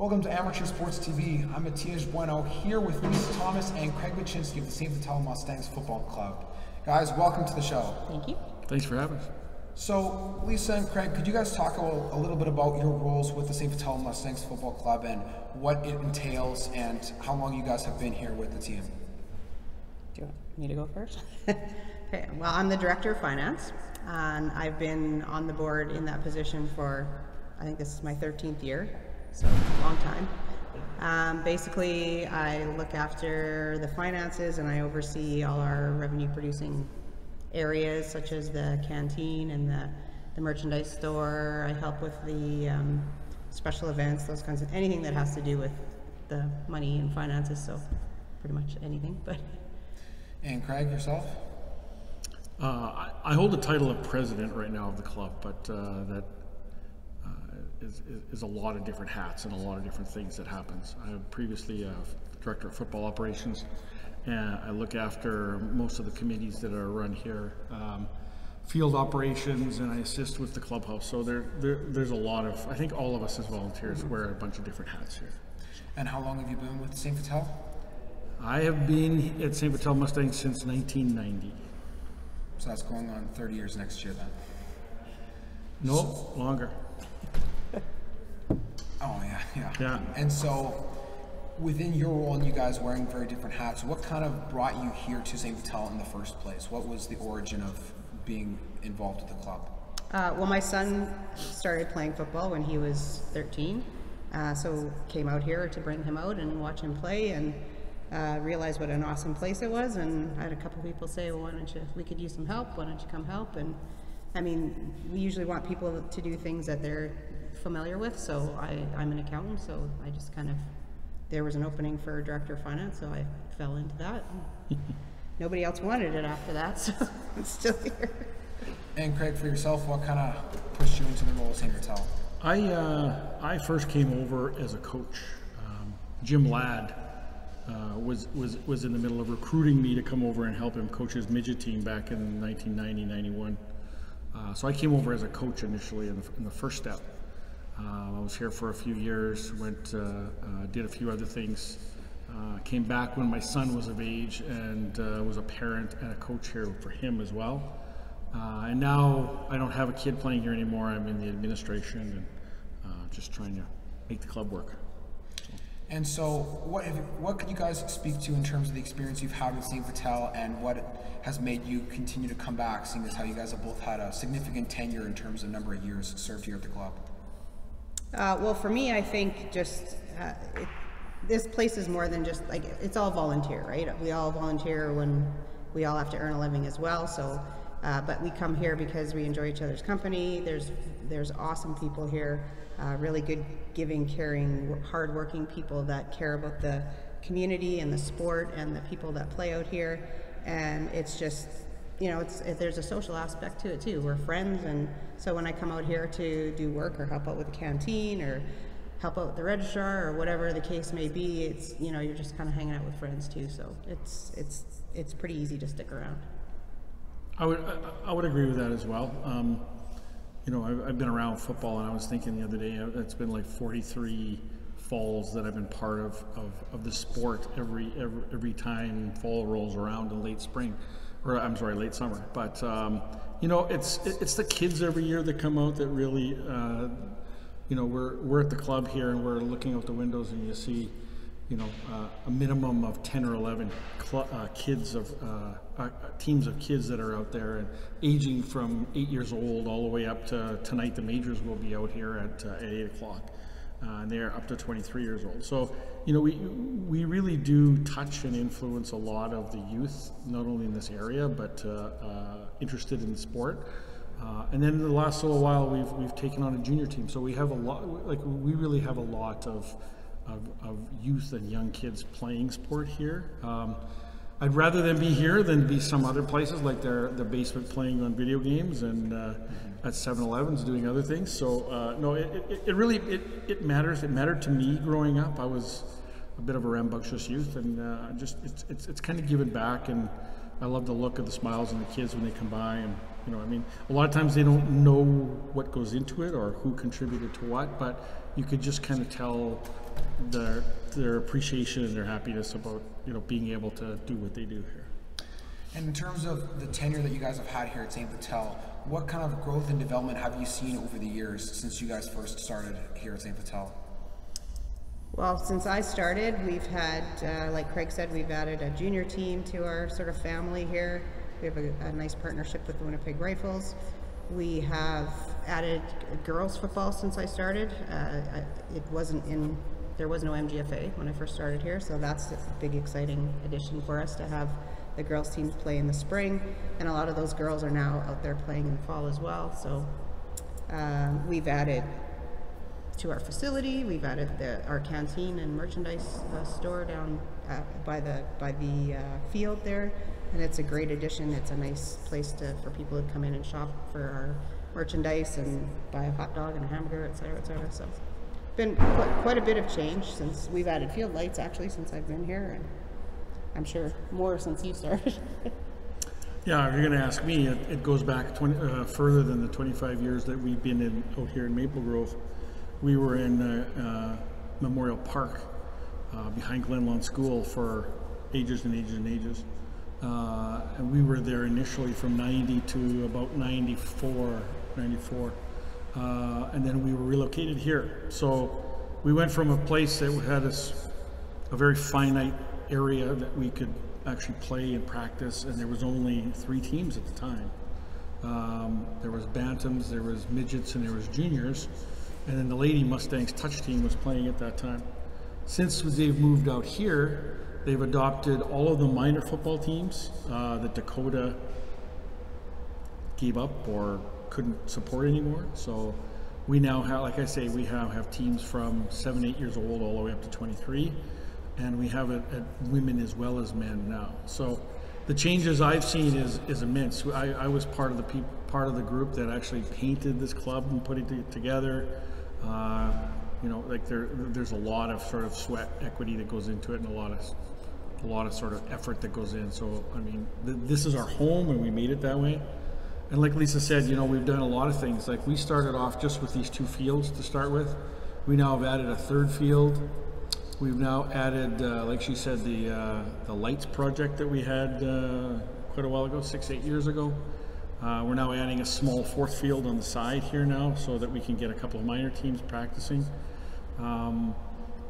Welcome to Amateur Sports TV. I'm Matias Bueno here with Lisa Thomas and Craig Bachynski of the St. Vital Mustangs Football Club. Guys, welcome to the show. Thank you. Thanks for having us. So, Lisa and Craig, could you guys talk a, a little bit about your roles with the St. Vital Mustangs Football Club and what it entails and how long you guys have been here with the team? Do you want me to go first? okay, well, I'm the Director of Finance, and I've been on the board in that position for, I think this is my 13th year so a long time. Um, basically, I look after the finances and I oversee all our revenue producing areas such as the canteen and the, the merchandise store. I help with the um, special events, those kinds of anything that has to do with the money and finances. So pretty much anything. But and Craig, yourself? Uh, I, I, hold the title of president right now of the club, but uh, that is, is, a lot of different hats and a lot of different things that happens. I am previously a director of football operations, and I look after most of the committees that are run here. Um, field operations and I assist with the clubhouse. So there, there, there's a lot of, I think all of us as volunteers wear a bunch of different hats here. And how long have you been with St. Vital? I have been at St. Vital Mustang since 1990. So that's going on 30 years next year then? No, so, longer. Oh yeah, yeah. Yeah. And so, within your role and you guys wearing very different hats, what kind of brought you here to St. Vital in the first place? What was the origin of being involved with the club? Uh, well, my son started playing football when he was 13, uh, so came out here to bring him out and watch him play and uh, realized what an awesome place it was. And I had a couple people say, "Well, why don't you? We could use some help. Why don't you come help?" And I mean, we usually want people to do things that they're familiar with. So I, I'm an accountant, so I just kind of, there was an opening for director of finance, so I fell into that. Nobody else wanted it after that, so I'm still here. And Craig, for yourself, what kind of pushed you into the role of St. Vital? I, uh, I first came over as a coach. Um, Jim Ladd uh, was, was, was in the middle of recruiting me to come over and help him coach his midget team back in 1990, 91. Uh, so I came over as a coach initially in the, in the first step. Uh, I was here for a few years, went, uh, uh, did a few other things. Uh, came back when my son was of age and was a parent and a coach here for him as well. And now I don't have a kid playing here anymore. I'm in the administration and just trying to make the club work. And so, what have, what can you guys speak to in terms of the experience you've had with St. Vital and what has made you continue to come back, seeing as how you guys have both had a significant tenure in terms of number of years served here at the club? Uh, well, for me, I think just uh, it, this place is more than just like it's all volunteer, right? We all volunteer when we all have to earn a living as well. So, uh, but we come here because we enjoy each other's company. There's there's awesome people here, uh, really good, giving, caring, hardworking people that care about the community and the sport and the people that play out here. And it's just you know, it's it, there's a social aspect to it too. We're friends, and so when I come out here to do work or help out with the canteen or help out with the registrar or whatever the case may be, it's you know you're just kind of hanging out with friends too. So it's it's it's pretty easy to stick around. I would I, I would agree with that as well. Um, you know, I've, I've, been around football, and I was thinking the other day uh, it's been like 43 falls that I've been part of of, of the sport every every every time fall rolls around in late spring or I'm sorry, late summer. But um, you know, it's it's the kids every year that come out that really, uh, you know, we're we're at the club here and we're looking out the windows and you see, you know, uh, a minimum of ten or eleven uh, kids of uh, uh, teams of kids that are out there and aging from eight years old all the way up to tonight. The majors will be out here at, uh, at eight o'clock uh, and they're up to 23 years old. So, you know, we we really do touch and influence a lot of the youth, not only in this area, but uh, uh, interested in sport. Uh, and then in the last little while, we've we've taken on a junior team. So we have a lot, like we really have a lot of of, of youth and young kids playing sport here. Um, I'd rather them be here than be some other places like their their basement playing on video games and uh, at 7-Elevens doing other things. So uh, no, it, it, it, really it, it matters. It mattered to me growing up. I was a bit of a rambunctious youth, and uh, just it's, it's it's kind of given back. And I love the look of the smiles on the kids when they come by. And you know, I mean, a lot of times they don't know what goes into it or who contributed to what, but you could just kind of tell their their appreciation and their happiness about you know being able to do what they do here. And in terms of the tenure that you guys have had here at St. Vital, what kind of growth and development have you seen over the years since you guys first started here at St. Vital? Well, since I started, we've had, uh, like Craig said, we've added a junior team to our sort of family here. We have a, a nice partnership with the Winnipeg Rifles. We have added girls football since I started. Uh, I, it wasn't in, there was no MGFA when I first started here, so that's a big exciting addition for us to have the girls teams play in the spring, and a lot of those girls are now out there playing in the fall as well. So um, we've added to our facility. We've added the, our canteen and merchandise uh, store down uh, by the by the uh, field there, and it's a great addition. It's a nice place to for people to come in and shop for our merchandise and buy a hot dog and a hamburger, et cetera, et cetera. So, been quite, quite a bit of change since we've added field lights actually since I've been here, and I'm sure more since you started. Yeah, if you're going to ask me, it, it goes back 20, uh, further than the 25 years that we've been in out here in Maple Grove. We were in uh, uh, Memorial Park uh, behind Glenlawn School for ages and ages and ages. Uh, and we were there initially from 90 to about 94, 94. Uh, and then we were relocated here. So we went from a place that had us a very finite area that we could actually play and practice, and there was only three teams at the time. Um, there was bantams, there was midgets, and there was juniors, and then the Lady Mustangs touch team was playing at that time. Since they've moved out here, they've adopted all of the minor football teams uh, that Dakota gave up or couldn't support anymore. So we now have, like I say, we have, have teams from seven, eight years old all the way up to 23 and we have it at women as well as men now. So the changes I've seen is, is immense. I, I was part of the part of the group that actually painted this club and put it together. Uh, you know, like there there's a lot of sort of sweat equity that goes into it, and a lot of a lot of sort of effort that goes in. So I mean, th- this is our home, and we made it that way. And like Lisa said, you know, we've done a lot of things. Like we started off just with these two fields to start with. We now have added a third field. We've now added, uh, like she said, the uh, the lights project that we had uh, quite a while ago, six eight years ago. Uh, we're now adding a small fourth field on the side here now, so that we can get a couple of minor teams practicing. Um,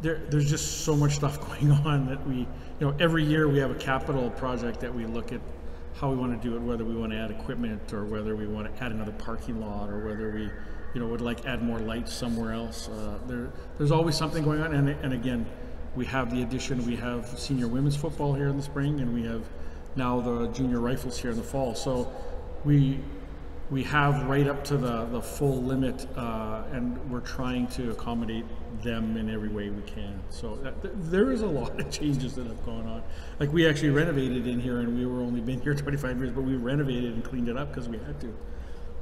there, there's just so much stuff going on that we, you know, every year we have a capital project that we look at how we want to do it, whether we want to add equipment or whether we want to add another parking lot or whether we, you know, would like add more lights somewhere else. Uh, there, there's always something going on, and, and again, we have the addition. We have senior women's football here in the spring, and we have now the junior rifles here in the fall. So we we have right up to the, the full limit, uh, and we're trying to accommodate them in every way we can. So th- there is a lot of changes that have gone on. Like we actually renovated in here, and we were only been here 25 years, but we renovated and cleaned it up because we had to.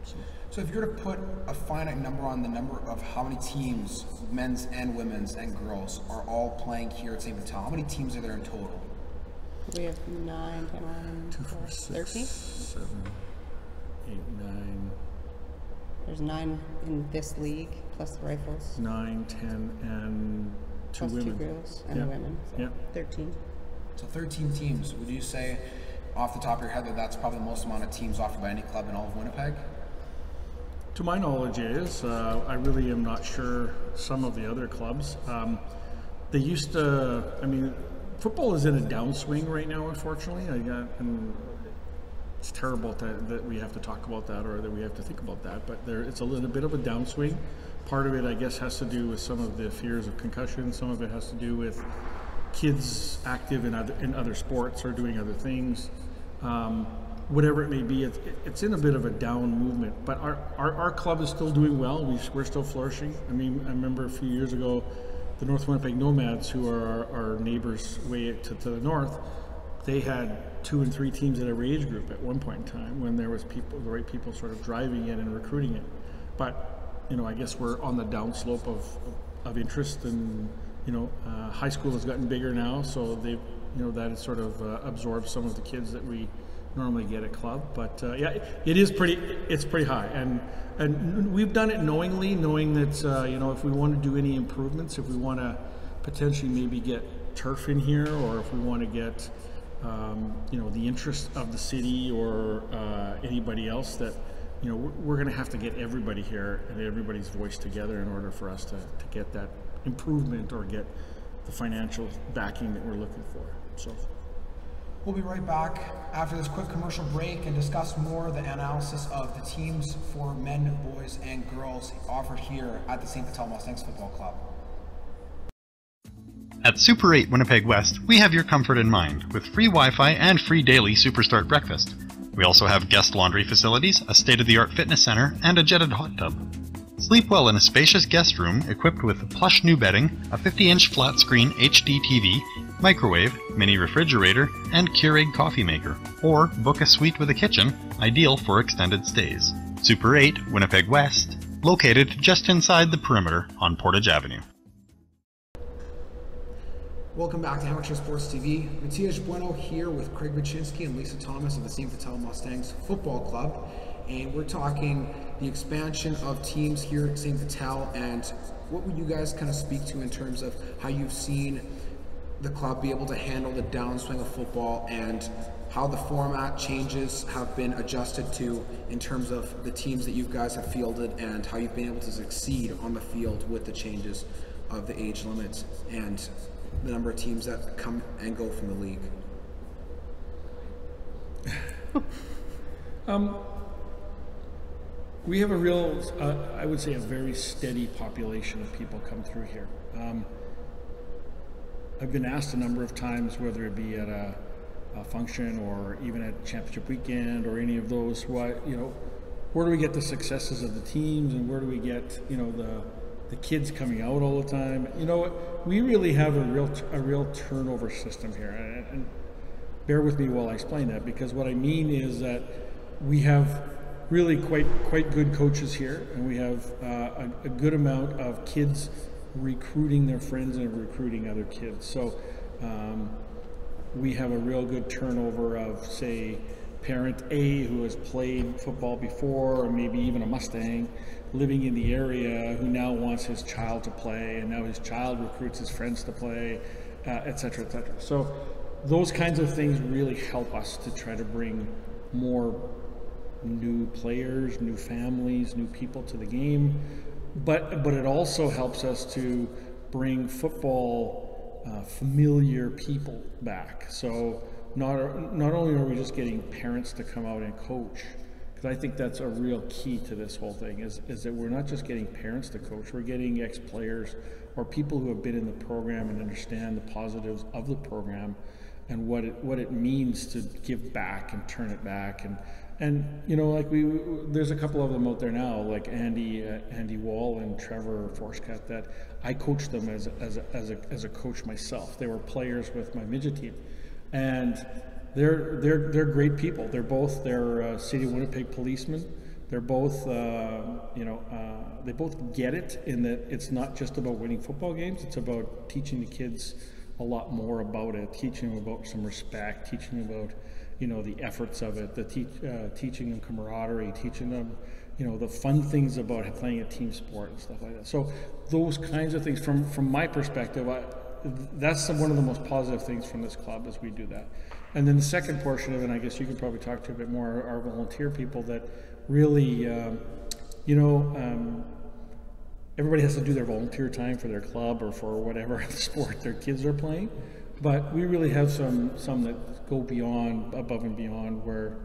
So if you were to put a finite number on the number of how many teams, men's and women's and girls, are all playing here at St. Vital, how many teams are there in total? we have 9, 10, 11, 12, 13. seven, eight, nine, There's nine in this league, plus the rifles, nine, ten, and two plus women. two girls and Yeah. the women. So Yeah. 13. So 13 teams. Would you say, off the top of your head, that that's probably the most amount of teams offered by any club in all of Winnipeg? To my knowledge, is, Uh, I really am not sure some of the other clubs. Um, they used to. I mean, football is in a downswing right now. Unfortunately, I got. And it's terrible that, that we have to talk about that or that we have to think about that. But there, it's a little bit of a downswing. Part of it, I guess, has to do with some of the fears of concussion. Some of it has to do with kids active in other in other sports or doing other things. Um, whatever it may be, it's, it's in a bit of a down movement. But our, our, our club is still doing well. We, we're still flourishing. I mean, I remember a few years ago, the North Winnipeg Nomads, who are our, our neighbors way to, to the north, they had two and three teams at every age group at one point in time when there was people, the right people, sort of driving it and recruiting it. But you know, I guess we're on the downslope of, of interest, and you know, uh, high school has gotten bigger now, so they, you know, that has sort of uh, absorbed some of the kids that we normally get at club. But uh, yeah, it is pretty, it's pretty high, and and we've done it knowingly, knowing that uh, you know, if we want to do any improvements, if we want to potentially maybe get turf in here, or if we want to get, um, you know, the interest of the city or uh, anybody else that, you know, we're, we're going to have to get everybody here and everybody's voice together in order for us to, to get that improvement or get the financial backing that we're looking for. So. We'll be right back after this quick commercial break and discuss more the analysis of the teams for men, boys, and girls offered here at the St. Vital Mustangs Football Club. At Super 8 Winnipeg West, we have your comfort in mind with free Wi Fi and free daily Superstart breakfast. We also have guest laundry facilities, a state of the art fitness center, and a jetted hot tub. Sleep well in a spacious guest room equipped with plush new bedding, a 50 inch flat screen HD TV, microwave, mini refrigerator, and Keurig coffee maker. Or book a suite with a kitchen, ideal for extended stays. Super 8 Winnipeg West, located just inside the perimeter on Portage Avenue. Welcome back to Amateur Sports TV. Matias Bueno here with Craig Bachynski and Lisa Thomas of the St. Vital Mustangs Football Club. And we're talking the expansion of teams here at St. Vital and what would you guys kind of speak to in terms of how you've seen the club be able to handle the downswing of football and how the format changes have been adjusted to in terms of the teams that you guys have fielded and how you've been able to succeed on the field with the changes of the age limits and the number of teams that come and go from the league? um, we have a real, uh, I would say, a very steady population of people come through here. Um, I've been asked a number of times, whether it be at a, a, function or even at championship weekend or any of those, what you know, where do we get the successes of the teams and where do we get you know the the kids coming out all the time. You know, we really have a real a real turnover system here, and, and bear with me while I explain that because what I mean is that we have really quite quite good coaches here, and we have uh, a, a, good amount of kids recruiting their friends and recruiting other kids. So um, we have a real good turnover of say parent A who has played football before, or maybe even a Mustang living in the area who now wants his child to play, and now his child recruits his friends to play, etc., uh, etc. Et so those kinds of things really help us to try to bring more new players, new families, new people to the game. But but it also helps us to bring football uh, familiar people back. So not not only are we just getting parents to come out and coach, because I think that's a real key to this whole thing is, is that we're not just getting parents to coach, we're getting ex-players or people who have been in the program and understand the positives of the program and what it what it means to give back and turn it back and and you know like we there's a couple of them out there now like Andy uh, Andy Wall and Trevor Forscat that I coached them as as a, as a as a coach myself. They were players with my midget team, and they're they're they're great people. They're both they're uh, city of Winnipeg policemen. They're both uh, you know uh, they both get it in that it's not just about winning football games. It's about teaching the kids a lot more about it, teaching them about some respect, teaching them about you know the efforts of it, the uh, teaching them camaraderie, teaching them you know the fun things about playing a team sport and stuff like that. So those kinds of things, from from my perspective, I, that's one of the most positive things from this club as we do that. And then the second portion of it, I guess you can probably talk to a bit more, are volunteer people that really, um, you know, um, everybody has to do their volunteer time for their club or for whatever sport their kids are playing. But we really have some some that go beyond, above and beyond, where,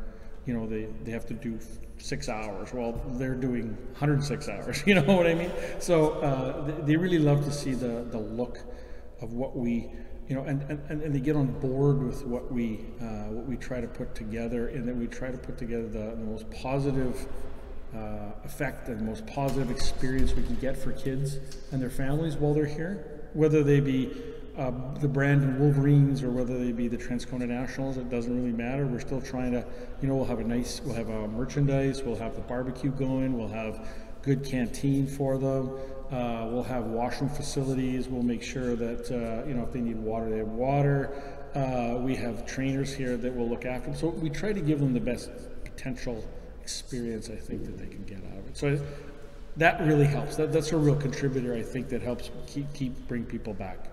you know, they, they have to do six hours. Well, they're doing 106 hours. You know what I mean? So uh, they really love to see the the look of what we you know, and, and, and they get on board with what we uh, what we try to put together, and then we try to put together the, the most positive uh, effect and the most positive experience we can get for kids and their families while they're here, whether they be uh, the Brandon Wolverines or whether they be the Transcona Nationals. It doesn't really matter. We're still trying to, you know, we'll have a nice, we'll have a merchandise, we'll have the barbecue going, we'll have good canteen for them. Uh, we'll have washroom facilities. We'll make sure that, uh, you know, if they need water, they have water. Uh, we have trainers here that will look after them. So we try to give them the best potential experience, I think, that they can get out of it. So that really helps. That, that's a real contributor, I think, that helps keep, keep bring people back.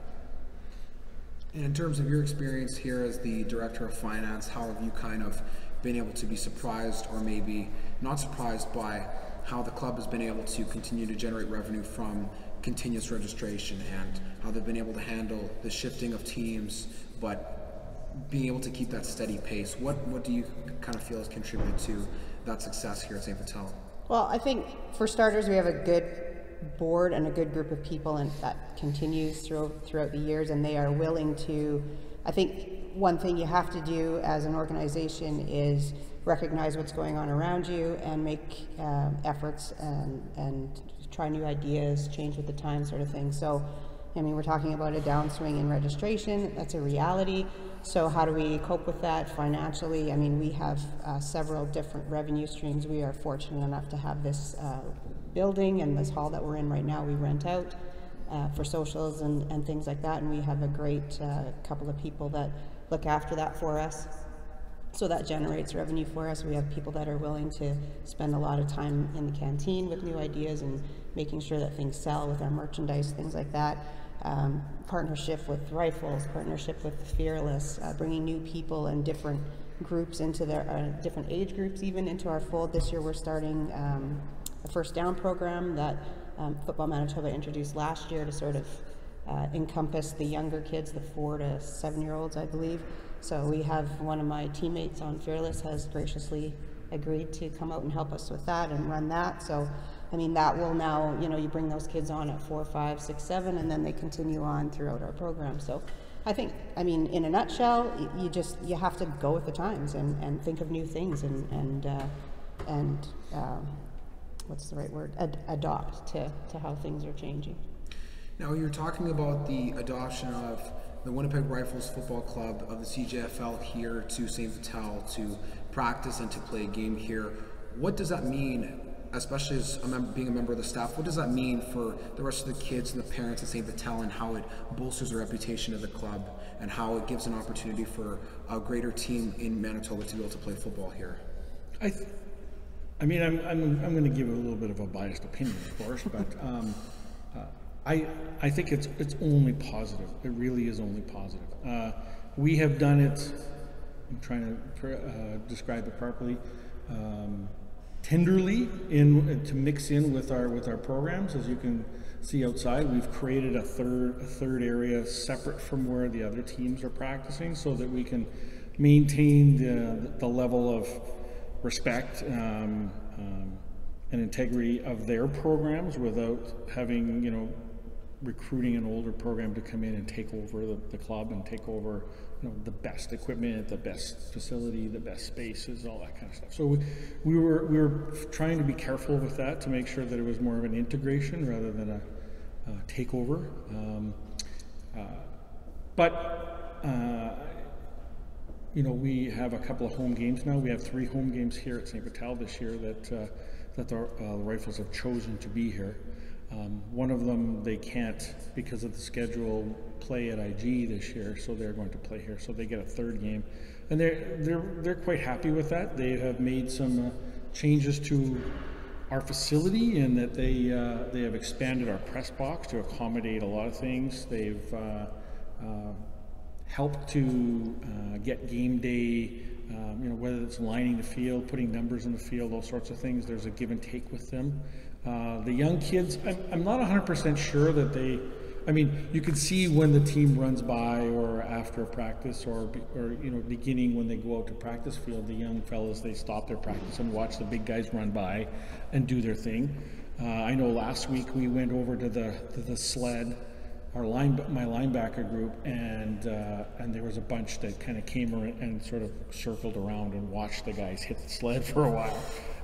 And in terms of your experience here as the director of finance, how have you kind of been able to be surprised or maybe not surprised by how the club has been able to continue to generate revenue from continuous registration and how they've been able to handle the shifting of teams, but being able to keep that steady pace. What what do you kind of feel has contributed to that success here at St. Vital? Well, I think for starters, we have a good board and a good group of people, and that continues throughout throughout the years, and they are willing to. I think one thing you have to do as an organization is recognize what's going on around you and make um, efforts and and try new ideas, change with the times, sort of thing. So, I mean, we're talking about a downswing in registration. That's a reality. So, how do we cope with that financially? I mean, we have uh, several different revenue streams. We are fortunate enough to have this uh, building and this hall that we're in right now. We rent out uh, for socials and, and things like that, and we have a great uh, couple of people that look after that for us. So that generates revenue for us. We have people that are willing to spend a lot of time in the canteen with new ideas and making sure that things sell with our merchandise, things like that. Um, partnership with Rifles, partnership with Fearless, uh, bringing new people and different groups into their uh, different age groups even into our fold. This year we're starting um, a first down program that um, Football Manitoba introduced last year to sort of uh, encompass the younger kids, the four to seven year olds, I believe. So we have one of my teammates on Fearless has graciously agreed to come out and help us with that and run that. So I mean, that will now, you know, you bring those kids on at four, five, six, seven, and then they continue on throughout our program. So I think, I mean, in a nutshell, you just, you have to go with the times and, and think of new things and, and, uh, and um, what's the right word? Ad- adopt to, to how things are changing. Now, you're talking about the adoption of the Winnipeg Rifles Football Club of the CJFL here to St. Vital to practice and to play a game here. What does that mean especially as a member, being a member of the staff, what does that mean for the rest of the kids and the parents at St. Vital and how it bolsters the reputation of the club and how it gives an opportunity for a greater team in Manitoba to be able to play football here? I, th- I mean, I'm, I'm, I'm going to give a little bit of a biased opinion, of course, but um, uh, I, I think it's, it's only positive. It really is only positive. Uh, we have done it, I'm trying to uh, describe it properly. Um, tenderly in to mix in with our with our programs. As you can see outside, we've created a third a third area separate from where the other teams are practicing, so that we can maintain the the level of respect um, um, and integrity of their programs without having you know recruiting an older program to come in and take over the, the club and take over you know, the best equipment, the best facility, the best spaces, all that kind of stuff. So we, we were we were trying to be careful with that to make sure that it was more of an integration rather than a, takeover. Um, uh, but uh, you know, we have a couple of home games now. We have three home games here at St. Vital this year that uh, that the uh, Rifles have chosen to be here. Um, one of them they can't because of the schedule play at IG this year, so they're going to play here. So they get a third game, and they're they're they're quite happy with that. They have made some uh, changes to our facility in that they uh, they have expanded our press box to accommodate a lot of things. They've uh to uh, get game day. Um, you know, whether it's lining the field, putting numbers in the field, those sorts of things. There's a give and take with them. Uh, the young kids, I'm, I'm not 100% sure that they, I mean, you can see when the team runs by or after practice or, or, you know, beginning when they go out to practice field, the young fellas, they stop their practice and watch the big guys run by and do their thing. Uh, I know last week we went over to the, to the sled, our line, my linebacker group, and, uh, and there was a bunch that kind of came around and sort of circled around and watched the guys hit the sled for a while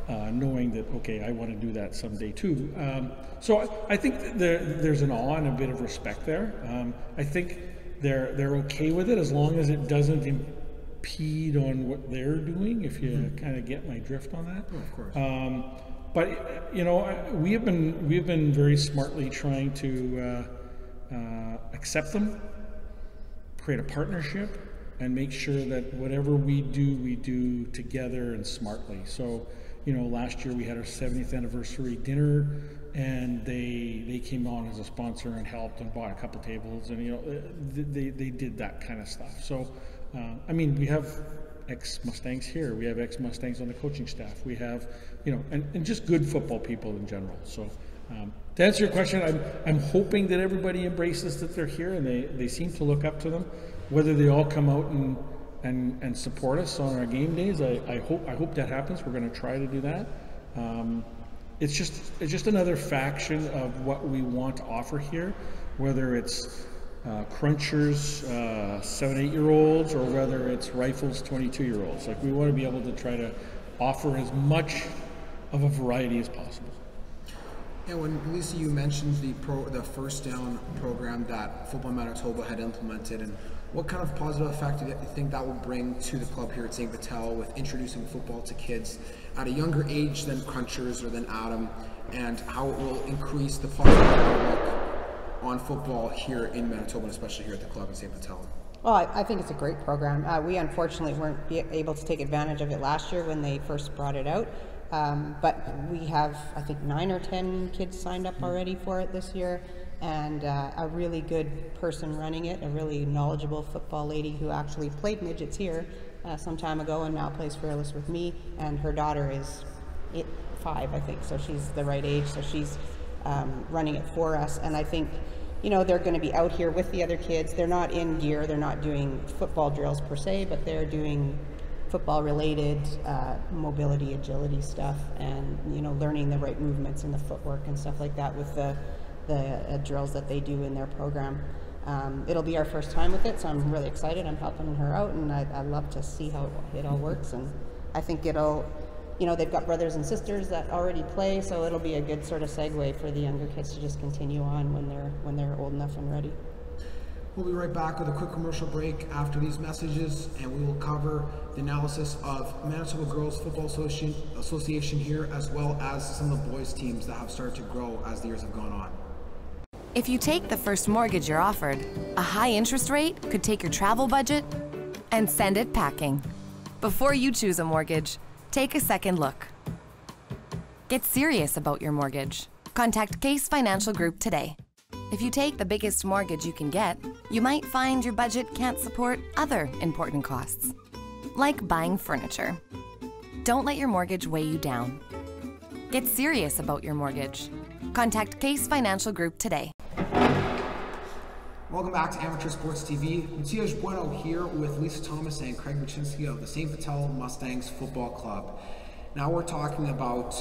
uh, knowing that okay, I want to do that someday too. Um, so I, I think there, there's an awe and a bit of respect there. Um, I think they're they're okay with it as long as it doesn't impede on what they're doing. If you mm-hmm. kind of get my drift on that. Oh, of course. Um, but you know, we have been we have been very smartly trying to uh, uh, accept them, create a partnership, and make sure that whatever we do, we do together and smartly. So you know, last year we had our 70th anniversary dinner, and they they came on as a sponsor and helped and bought a couple tables, and you know, they they did that kind of stuff. So, uh, I mean, we have ex Mustangs here. We have ex Mustangs on the coaching staff. We have, you know, and, and just good football people in general. So, um, to answer your question, I'm, I'm hoping that everybody embraces that they're here and they, they seem to look up to them. Whether they all come out and, and, and support us on our game days, I, I hope I hope that happens. We're going to try to do that. Um, it's just it's just another faction of what we want to offer here, whether it's uh, crunchers, uh, seven, eight year olds, or whether it's rifles, 22 year olds. Like we want to be able to try to offer as much of a variety as possible. And when Lisa, you mentioned the pro, the first down program that Football Manitoba had implemented, and what kind of positive effect do you think that will bring to the club here at St. Vital with introducing football to kids at a younger age than Crunchers or than Atom, and how it will increase the positive outlook on football here in Manitoba, and especially here at the club in St. Vital? Well, I, I think it's a great program. Uh, we unfortunately weren't able to take advantage of it last year when they first brought it out. Um, but we have, I think, nine or ten kids signed up already for it this year, and uh, a really good person running it, a really knowledgeable football lady who actually played midgets here uh, some time ago and now plays fearless with me. And her daughter is eight, five, I think, so she's the right age, so she's um, running it for us. And I think, you know, they're going to be out here with the other kids. They're not in gear, they're not doing football drills per se, but they're doing football related uh, mobility agility stuff and you know learning the right movements and the footwork and stuff like that with the the uh, drills that they do in their program. Um, it'll be our first time with it so i'm really excited. I'm helping her out and i, I love to see how it all works and i think it'll you know they've got brothers and sisters that already play so it'll be a good sort of segue for the younger kids to just continue on when they're when they're old enough and ready We'll be right back with a quick commercial break after these messages, and we will cover the analysis of Manitoba Girls Football Association, here, as well as some of the boys' teams that have started to grow as the years have gone on. If you take the first mortgage you're offered, a high interest rate could take your travel budget and send it packing. Before you choose a mortgage, take a second look. Get serious about your mortgage. Contact Case Financial Group today. If you take the biggest mortgage you can get, you might find your budget can't support other important costs, like buying furniture. Don't let your mortgage weigh you down. Get serious about your mortgage. Contact Case Financial Group today. Welcome back to Amateur Sports TV. Matias Bueno here with Lisa Thomas and Craig Bachynski of the St. Vital Mustangs Football Club. Now we're talking about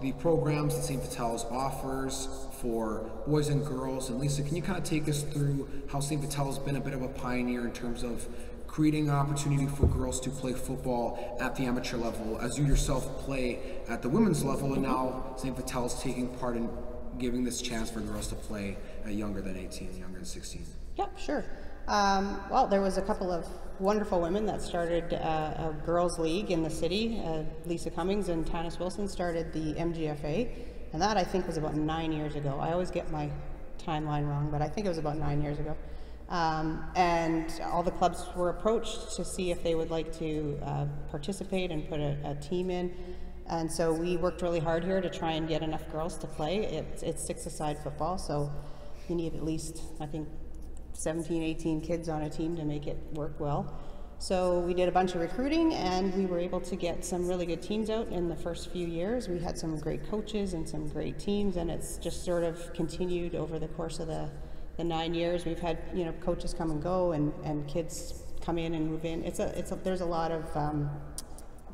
the programs that St. Vital's offers for boys and girls. And Lisa, can you kind of take us through how St. Vital has been a bit of a pioneer in terms of creating an opportunity for girls to play football at the amateur level, as you yourself play at the women's level, and now St. Vital is taking part in giving this chance for girls to play at younger than 18, younger than 16? Yep, sure. Um, well, there was a couple of wonderful women that started uh, a girls' league in the city. Uh, Lisa Cummings and Tanis Wilson started the MGFA, and that I think was about nine years ago. I always get my timeline wrong, but I think it was about nine years ago. Um, and all the clubs were approached to see if they would like to uh, participate and put a, a, team in. And so we worked really hard here to try and get enough girls to play. It's, it's six-a-side football, so you need at least, I think, 17, 18 kids on a team to make it work well. So we did a bunch of recruiting and we were able to get some really good teams out in the first few years. We had some great coaches and some great teams and it's just sort of continued over the course of the, the nine years. We've had, you know, coaches come and go and, and kids come in and move in. It's a, it's a, there's a lot of um,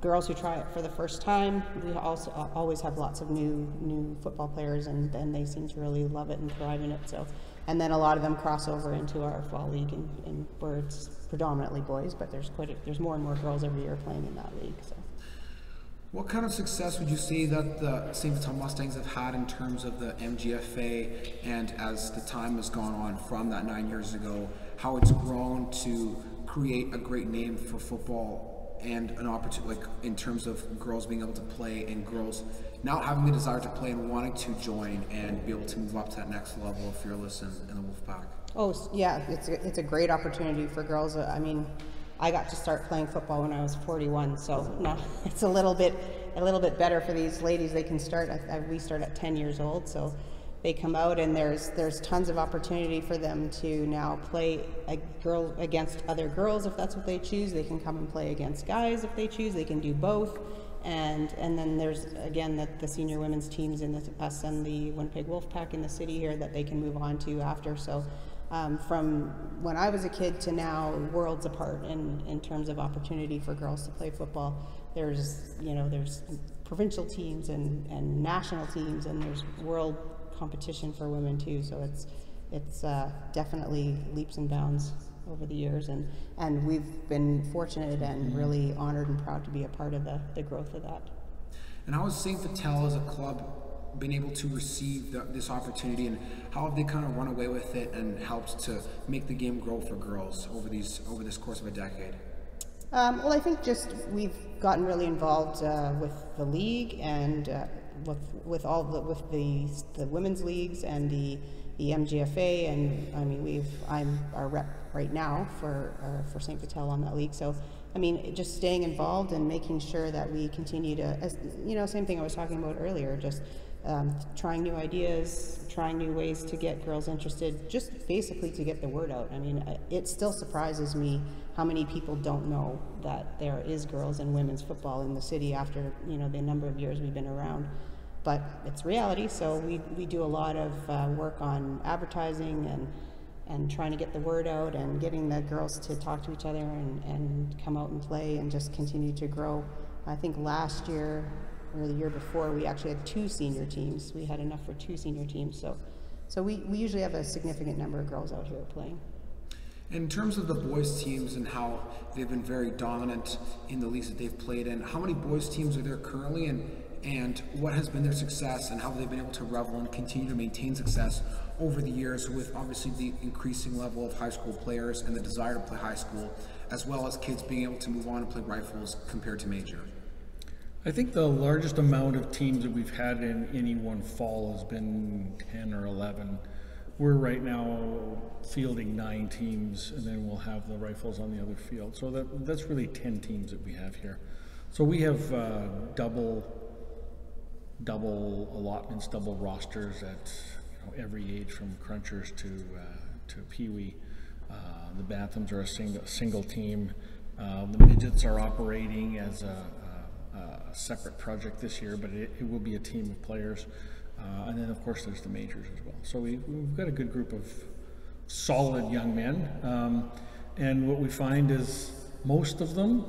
girls who try it for the first time. We also always have lots of new new football players, and then they seem to really love it and thrive in it. So, and then a lot of them cross over into our fall league, and, and where it's predominantly boys, but there's quite a, there's more and more girls every year playing in that league. So. What kind of success would you say that the St. Vital Mustangs have had in terms of the MGFA and as the time has gone on from that nine years ago, how it's grown to create a great name for football and an opportunity, like in terms of girls being able to play and girls not having the desire to play and wanting to join and be able to move up to that next level of fearless and, and the Wolfpack. Oh yeah, it's a, it's a great opportunity for girls. I mean, I got to start playing football when I was 41, so now it's a little bit a little bit better for these ladies. They can start. I, I, we start at 10 years old, so they come out and there's there's tons of opportunity for them to now play a girl against other girls if that's what they choose. They can come and play against guys if they choose. They can do both. And and then there's again the, the senior women's teams in the, us and the Winnipeg Wolfpack in the city here that they can move on to after. So um, from when I was a kid to now, worlds apart in, in terms of opportunity for girls to play football. There's you know there's provincial teams and, and national teams and there's world competition for women too. So it's it's uh, definitely leaps and bounds over the years, and and we've been fortunate and really honored and proud to be a part of the, the growth of that. And how has St. Vital as a club been able to receive the, this opportunity, and how have they kind of run away with it and helped to make the game grow for girls over these over this course of a decade? Um, well, I think just we've gotten really involved uh, with the league and uh, with with all the with the the women's leagues and the the MGFA and I mean we've I'm our rep right now for uh, for St. Vital on that league so I mean just staying involved and making sure that we continue to as you know same thing I was talking about earlier just um, trying new ideas, trying new ways to get girls interested, just basically to get the word out. I mean, it still surprises me how many people don't know that there is girls and women's football in the city after you know the number of years we've been around but it's reality. So we, we do a lot of uh, work on advertising and and trying to get the word out and getting the girls to talk to each other and, and come out and play and just continue to grow. I think last year or the year before we actually had two senior teams. We had enough for two senior teams. So so we, we usually have a significant number of girls out here playing. In terms of the boys teams and how they've been very dominant in the leagues that they've played in, how many boys teams are there currently and and what has been their success and how they've been able to revel and continue to maintain success over the years with obviously the increasing level of high school players and the desire to play high school, as well as kids being able to move on and play rifles compared to major. I think the largest amount of teams that we've had in any one fall has been 10 or 11. We're right now fielding nine teams, and then we'll have the rifles on the other field. So that, that's really 10 teams that we have here. So we have uh, double double allotments, double rosters at you know, every age from crunchers to uh, to peewee. Uh, the Bantams are a single single team. Uh, the midgets are operating as a, a, a, separate project this year, but it, it will be a team of players. Uh, and then, of course, there's the majors as well. So we, have got a good group of solid young men. Um, and what we find is most of them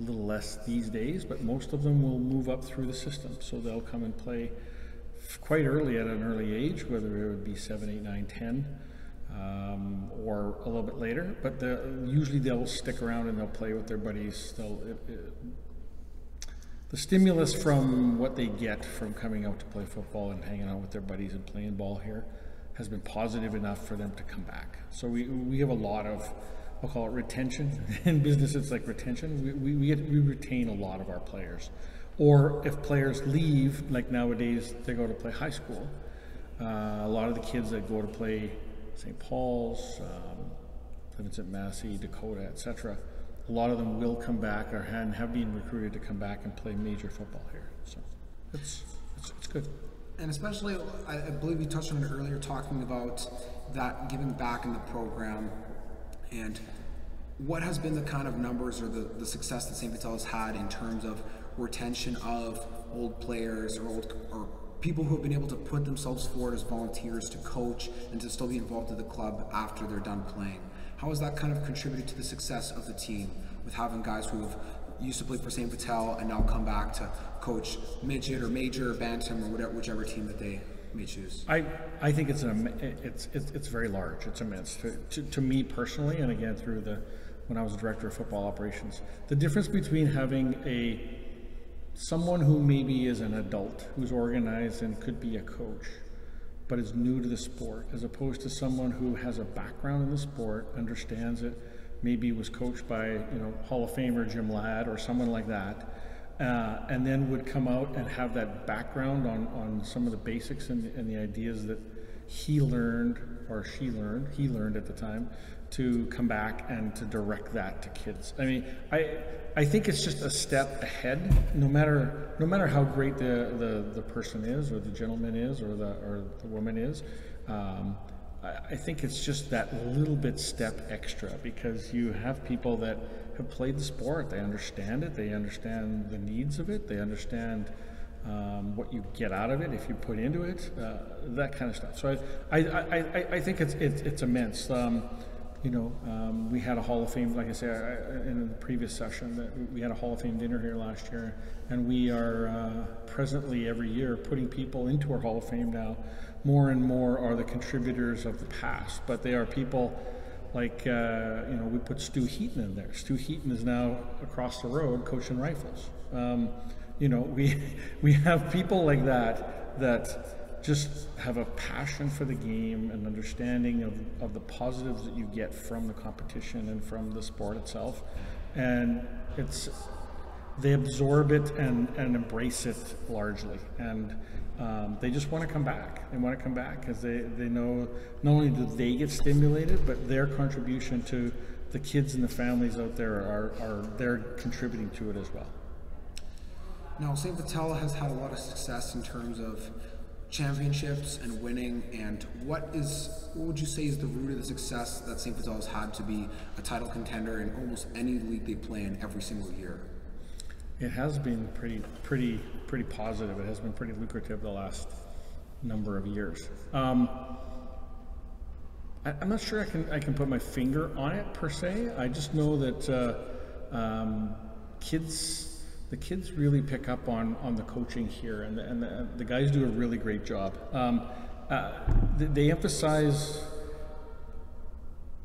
a little less these days, but most of them will move up through the system. So they'll come and play quite early at an early age, whether it would be 7, 8, 9, 10, um, or a little bit later. But usually they'll stick around and they'll play with their buddies. It, it, the stimulus from what they get from coming out to play football and hanging out with their buddies and playing ball here has been positive enough for them to come back. So we, we have a lot of I'll call it retention. In business, it's like retention. We, we, we, get, we retain a lot of our players. Or if players leave, like nowadays, they go to play high school. Uh, a lot of the kids that go to play St. Paul's, um, Vincent Massey, Dakota, etc., a lot of them will come back or have been recruited to come back and play major football here. So it's, it's, it's good. And especially, I, I believe you touched on it earlier, talking about that giving back in the program and what has been the kind of numbers or the, the success that St. Vital has had in terms of retention of old players or old or people who have been able to put themselves forward as volunteers to coach and to still be involved in the club after they're done playing? How has that kind of contributed to the success of the team with having guys who have used to play for St. Vital and now come back to coach midget or major or bantam or whatever, whichever team that they I, I think it's an it's, it's it's very large. It's immense to, to, to me personally, and again through the when I was director of football operations. The difference between having a someone who maybe is an adult who's organized and could be a coach, but is new to the sport, as opposed to someone who has a background in the sport, understands it, maybe was coached by you know Hall of Famer Jim Ladd or someone like that uh, and then would come out and have that background on, on some of the basics and, and the ideas that he learned, or she learned, he learned at the time, to come back and to direct that to kids. I mean, I I think it's just a step ahead. No matter no matter how great the the, the person is, or the gentleman is, or the or the woman is. Um, I think it's just that little bit step extra because you have people that have played the sport. They understand it. They understand the needs of it. They understand um, what you get out of it if you put into it. Uh, that kind of stuff. So I, I, I, I think it's it's, it's immense. Um, you know, um, we had a Hall of Fame, like I said in the previous session, that we had a Hall of Fame dinner here last year, and we are uh, presently every year putting people into our Hall of Fame now. More and more are the contributors of the past, but they are people like, uh, you know, we put Stu Heaton in there. Stu Heaton is now across the road coaching rifles. Um, you know, we we have people like that that just have a passion for the game and understanding of, of the positives that you get from the competition and from the sport itself. And it's they absorb it and, and embrace it largely. And um, they just want to come back. They want to come back because they, they know not only do they get stimulated, but their contribution to the kids and the families out there are, are they're contributing to it as well. Now, St. Vital has had a lot of success in terms of championships and winning and what is what would you say is the root of the success that St. Vital has had to be a title contender in almost any league they play in every single year? It has been pretty pretty pretty positive. It has been pretty lucrative the last number of years. Um, I, am not sure I can I can put my finger on it per se. I just know that uh, um, kids the kids really pick up on on the coaching here, and the, and the, the guys do a really great job. Um, uh, they, they, emphasize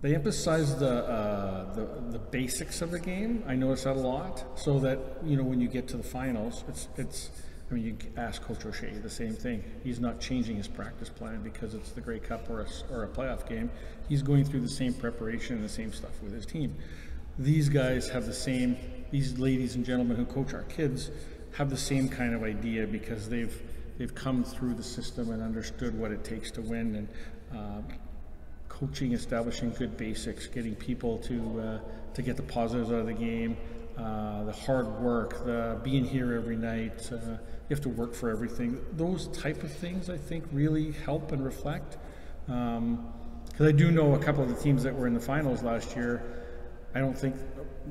they emphasize the, uh, the the basics of the game. I notice that a lot, so that you know when you get to the finals, it's it's. I mean, you ask Coach O'Shea the same thing. He's not changing his practice plan because it's the Grey Cup or a, or a playoff game. He's going through the same preparation and the same stuff with his team. These guys have the same these ladies and gentlemen who coach our kids have the same kind of idea because they've they've come through the system and understood what it takes to win and uh, coaching, establishing good basics, getting people to uh, to get the positives out of the game, uh, the hard work, the being here every night. Uh, you have to work for everything. Those type of things, I think, really help and reflect. Because um, I do know a couple of the teams that were in the finals last year. I don't think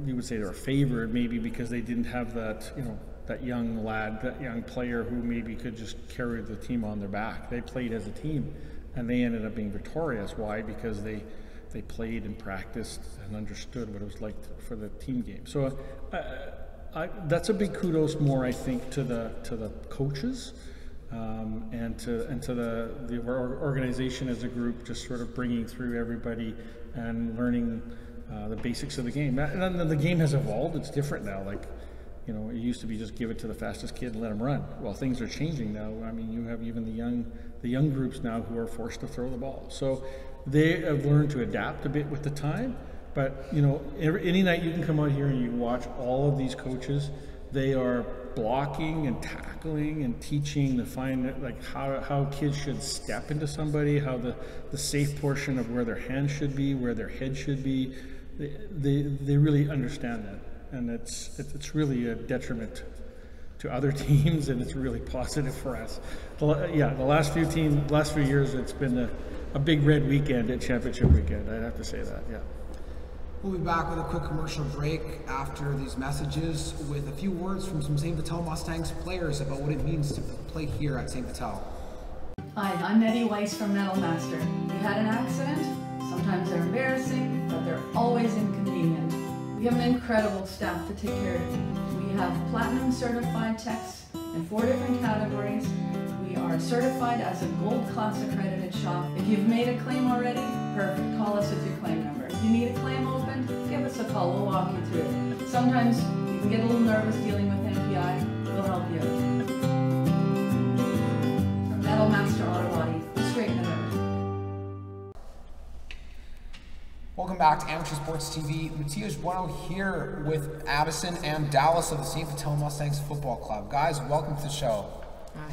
you would say they're favored maybe because they didn't have that, you know, that young lad, that young player who maybe could just carry the team on their back. They played as a team and they ended up being victorious. Why? Because they they played and practiced and understood what it was like for the team game. So uh, I, that's a big kudos more, I think, to the to the coaches um, and to and to the the organization as a group, just sort of bringing through everybody and learning uh, the basics of the game. And then the game has evolved. It's different now. Like, you know, it used to be just give it to the fastest kid and let him run. Well, things are changing now. I mean, you have even the young, the young groups now who are forced to throw the ball. So they have learned to adapt a bit with the time. But you know, every, any night you can come out here and you watch all of these coaches. They are blocking and tackling and teaching to find like how, how kids should step into somebody, how the, the safe portion of where their hands should be, where their head should be, they, they, they really understand that. And it's, it's really a detriment to other teams and it's really positive for us. The, yeah, the last few teams, last few years, it's been a, a big red weekend at championship weekend. I'd have to say that, yeah. We'll be back with a quick commercial break after these messages with a few words from some St. Vital Mustangs players about what it means to play here at St. Vital. Hi, I'm Nettie Weiss from Metal Master. You had an accident? Sometimes they're embarrassing, but they're always inconvenient. We have an incredible staff to take care of. We have platinum certified techs in four different categories. We are certified as a gold class accredited shop. If you've made a claim already, perfect. Call us with your claim number. If you need a claim opened, give us a call. We'll walk you through it. Sometimes you can get a little nervous dealing with MPI. Welcome back to Amateur Sports TV. Matias Bueno here with Addison and Dallas of the St. Vital Mustangs Football Club. Guys, welcome to the show. Hi.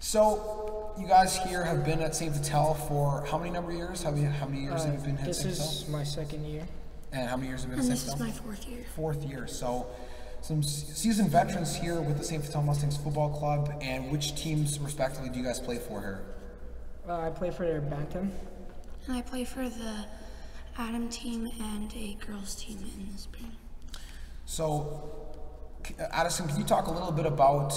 So, you guys here have been at St. Vital for how many number of years? How many how many years have you been at This St. Vital? is my second year. And how many years have you been And at this is my fourth year. Fourth year. So some seasoned veterans here with the St. Vital Mustangs Football Club. And which teams respectively do you guys play for here? Uh, I play for their Bantam. I play for the Atom team and a girls team in the spring. So, Addison, can you talk a little bit about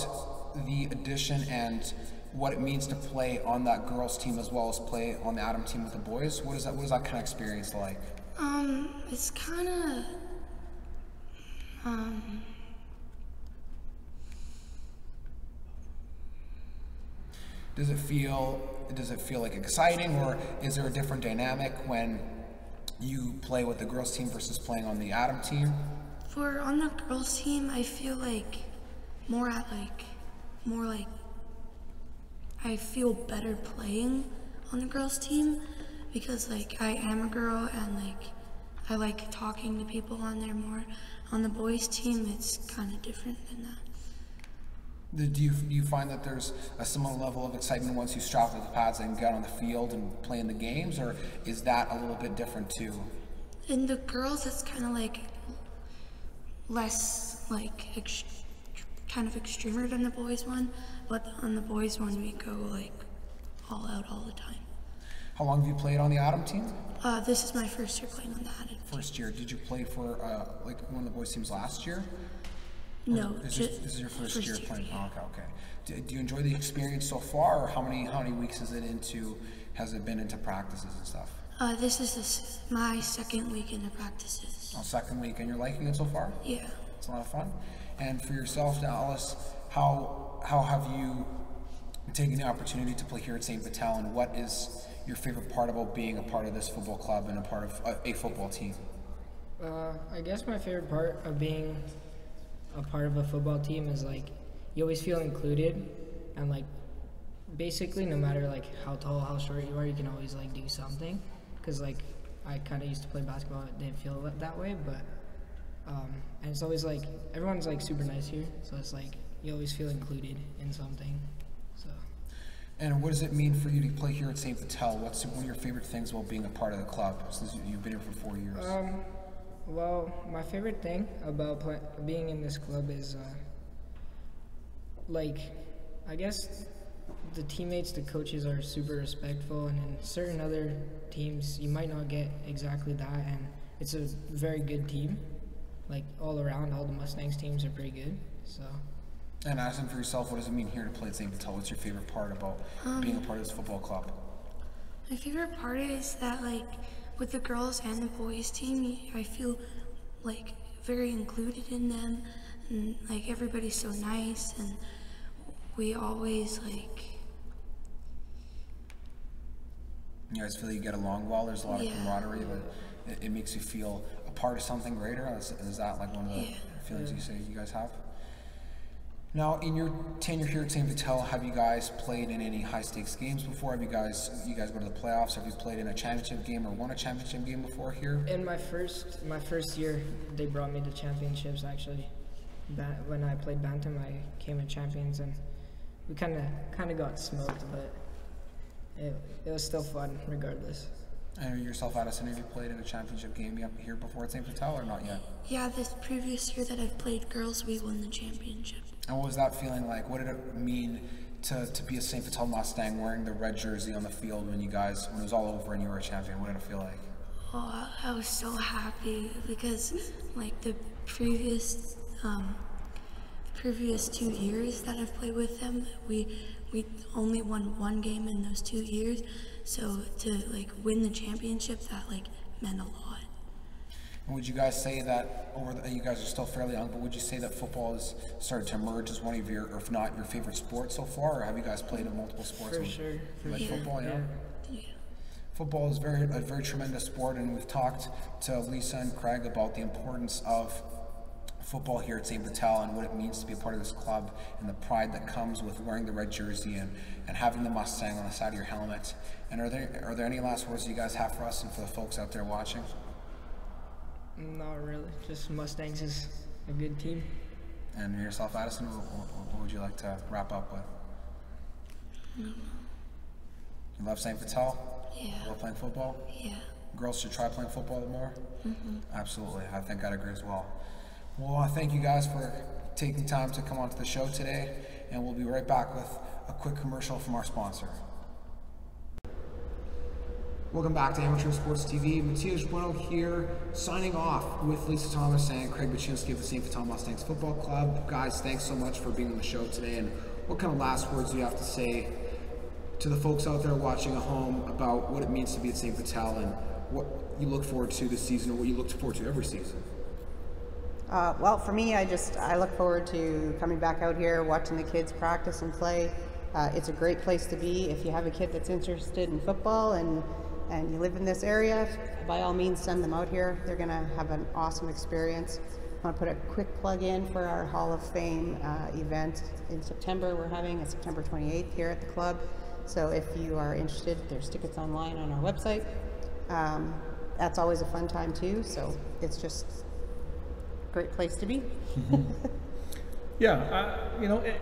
the addition and what it means to play on that girls team as well as play on the Atom team with the boys? What is that? What is that kind of experience like? Um, it's kind of um Does it feel? Does it feel like exciting, or is there a different dynamic when you play with the girls team versus playing on the Atom team? for on the girls team. I feel like more at like more like I feel better playing on the girls team because like I am a girl and like I like talking to people on there more. On the boys team, it's kind of different than that. Do you, do you find that there's a similar level of excitement once you strap the pads and get on the field and play in the games, or is that a little bit different too? In the girls, it's kind of like less like kind of extremer than the boys one, but on the boys one we go like all out all the time. How long have you played on the Atom team? Uh, this is my first year playing on the Atom. First year. Did you play for uh, like one of the boys teams last year? No, This is, this is your first, year playing. yeah. Oh, okay, okay. Do, do you enjoy the experience so far, or how many how many weeks is it into? Has it been into practices and stuff? Uh, this is this, my second week in the practices. Oh, second week, and you're liking it so far? Yeah. It's a lot of fun. And for yourself, Dallas, how how have you taken the opportunity to play here at St. Vital, and what is your favorite part about being a part of this football club and a part of a, a football team? Uh, I guess my favorite part of being a part of a football team is like you always feel included, and like basically no matter like how tall, how short you are, you can always like do something. Cause like I kind of used to play basketball, it didn't feel that- way, but um, and it's always like everyone's like super nice here, so it's like you always feel included in something. So. And what does it mean for you to play here at St. Vital? What's one of your favorite things about being a part of the club since you- you've been here for four years? Um, well, my favorite thing about pla being in this club is, uh, like, I guess the teammates, the coaches are super respectful, and in certain other teams, you might not get exactly that, and it's a very good team. Like, all around, all the Mustangs teams are pretty good, so. and asking for yourself, what does it mean here to play at St. Vital? What's your favorite part about being a part of this football club? My favorite part is that like with the girls and the boys team, I feel like very included in them, and like everybody's so nice, and we always like You guys feel you get along well. There's a lot of camaraderie, but it, it makes you feel a part of something greater. Is, is that like one of the Yeah. feelings you say you guys have? Now, in your tenure here at St. Vital, have you guys played in any high stakes games before? Have you guys you guys go to the playoffs? Have you played in a championship game or won a championship game before here? In my first my first year, they brought me to championships. Actually, ba- when I played bantam, I came in champions, and we kind of kind of got smoked, but it, it was still fun regardless. And yourself, Addison, have you played in a championship game here before at St. Vital or not yet? yeah. This previous year that I've played girls, we won the championship. And what was that feeling like? What did it mean to, to be a St. Vital Mustang wearing the red jersey on the field when you guys when it was all over and you were a champion? What did it feel like? Oh, I- was so happy because like the previous um, previous two years that I've played with them, we we only won one game in those two years. So to like win the championship, that like meant a lot. And would you guys say that over the, you guys are still fairly young, but would you say that football has started to emerge as one of your, or if not your favorite sport so far, or have you guys played in multiple sports? For sure, for like sure. football, yeah. Yeah. Football is very a very tremendous sport, and we've talked to Lisa and Craig about the importance of football here at St. Vital and what it means to be a part of this club and the pride that comes with wearing the red jersey and, and having the Mustang on the side of your helmet. And are there are there any last words you guys have for us and for the folks out there watching? Not really. Just Mustangs is a good team. And yourself, Addison, what, what, what would you like to wrap up with? You love St. Vital? Yeah. Love playing football? Yeah. Girls should try playing football more? Mm-hmm. Absolutely. I think I'd agree as well. Well, I thank you guys for taking time to come onto the show today, and we'll be right back with a quick commercial from our sponsor. Welcome back to Amateur Sports TV. Matias Bueno here, signing off with Lisa Thomas and Craig Bachynski of the St. Vital Mustangs Football Club. Guys, thanks so much for being on the show today. And what kind of last words do you have to say to the folks out there watching at home about what it means to be at St. Vital and what you look forward to this season or what you look forward to every season? Uh, well, for me, I just I look forward to coming back out here, watching the kids practice and play. Uh, it's a great place to be if you have a kid that's interested in football and and you live in this area. By all means, send them out here. They're going to have an awesome experience. I want to put a quick plug in for our Hall of Fame uh, event in September. We're having a September 28th here at the club. So if you are interested, there's tickets online on our website. Um, that's always a fun time too. So it's just a great place to be. Yeah, uh, you know, it,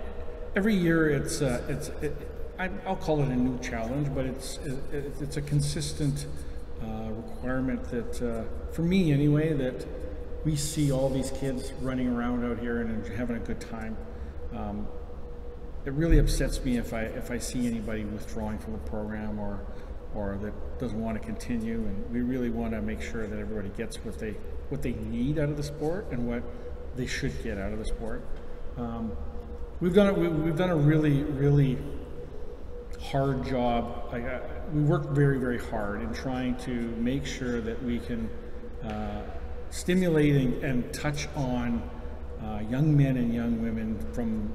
every year it's uh, it's it, I'll call it a new challenge, but it's it, it's a consistent uh, requirement that uh, for me anyway that we see all these kids running around out here and having a good time. Um, it really upsets me if I if I see anybody withdrawing from the program or or that doesn't want to continue. And we really want to make sure that everybody gets what they what they need out of the sport and what they should get out of the sport. Um, we've done it. We, we've done a really really hard job. Like, uh, we work very very hard in trying to make sure that we can uh, stimulate and, and touch on uh, young men and young women from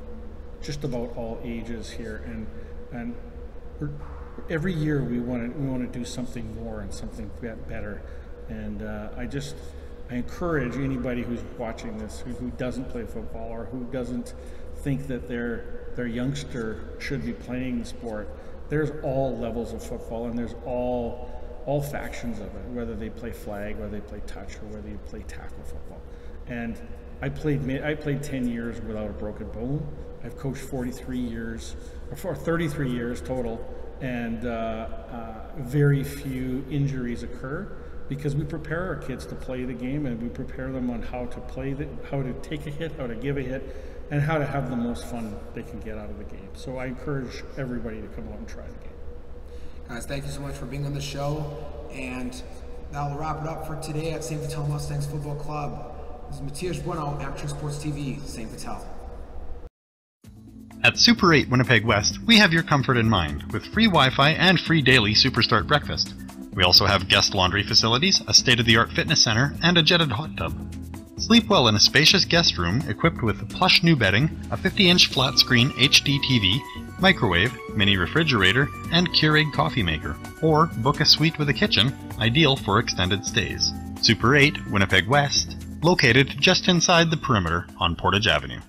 just about all ages here, and and every year we want to we want to do something more and something better. And uh, I just I encourage anybody who's watching this who, who doesn't play football or who doesn't think that their their youngster should be playing the sport. There's all levels of football, and there's all all factions of it. Whether they play flag, whether they play touch, or whether you play tackle football. And I played I played 10 years without a broken bone. I've coached 43 years, or for 33 years total, and uh, uh, very few injuries occur because we prepare our kids to play the game and we prepare them on how to play the, how to take a hit, how to give a hit, and how to have the most fun they can get out of the game. So I encourage everybody to come out and try the game. Guys, thank you so much for being on the show. And that will wrap it up for today at St. Vital Mustangs Football Club. This is Matias Bueno, Amateur Sports TV, St. Vital. At Super 8 Winnipeg West, we have your comfort in mind with free Wi Fi and free daily Superstart breakfast. We also have guest laundry facilities, a state of the art fitness center, and a jetted hot tub. Sleep well in a spacious guest room equipped with plush new bedding, a 50 inch flat screen HD TV, microwave, mini refrigerator, and Keurig coffee maker. Or book a suite with a kitchen, ideal for extended stays. Super 8 Winnipeg West, located just inside the perimeter on Portage Avenue.